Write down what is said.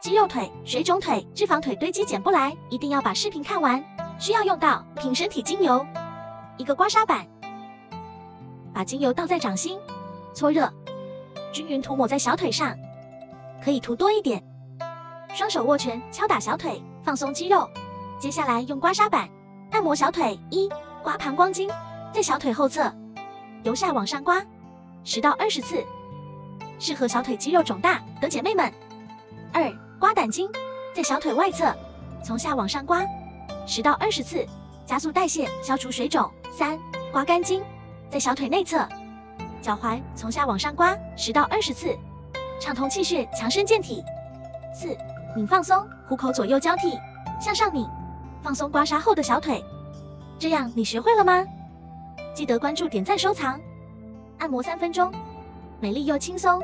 肌肉腿、水肿腿、脂肪腿堆积减不来，一定要把视频看完。需要用到品身体精油，一个刮痧板，把精油倒在掌心，搓热，均匀涂抹在小腿上，可以涂多一点。双手握拳敲打小腿，放松肌肉。接下来用刮痧板按摩小腿。一、刮膀胱经，在小腿后侧由下往上刮十到二十次，适合小腿肌肉肿大的姐妹们。二、刮胆经，在小腿外侧从下往上刮十到二十次，加速代谢，消除水肿。三、刮肝经，在小腿内侧脚踝从下往上刮十到二十次，畅通气血，强身健体。四、拧放松，虎口左右交替向上拧。放松刮痧后的小腿，这样你学会了吗？记得关注、点赞、收藏。按摩三分钟，美丽又轻松。